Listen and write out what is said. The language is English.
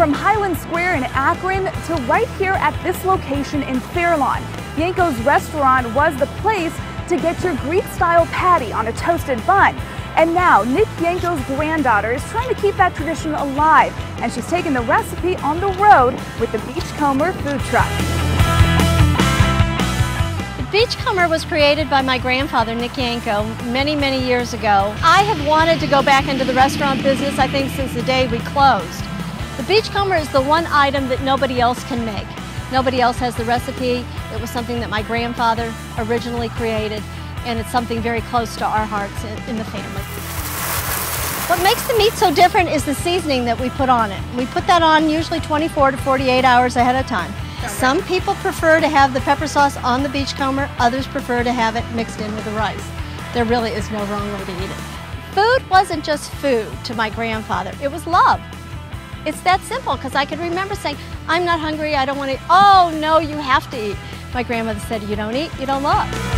Square in Akron to right here at this location in Fairlawn. Yanko's restaurant was the place to get your Greek-style patty on a toasted bun. And now, Nick Yanko's granddaughter is trying to keep that tradition alive, and she's taking the recipe on the road with the Beachcomber food truck. The Beachcomber was created by my grandfather, Nick Yanko, many, many years ago. I have wanted to go back into the restaurant business, I think, since the day we closed. The Beachcomber is the one item that nobody else can make. Nobody else has the recipe. It was something that my grandfather originally created, and it's something very close to our hearts in the family. What makes the meat so different is the seasoning that we put on it. We put that on usually 24 to 48 hours ahead of time. Some people prefer to have the pepper sauce on the beachcomber, others prefer to have it mixed in with the rice. There really is no wrong way to eat it. Food wasn't just food to my grandfather, it was love. It's that simple because I can remember saying, I'm not hungry, I don't want to eat. Oh, no, you have to eat. My grandmother said, You don't eat, you don't love.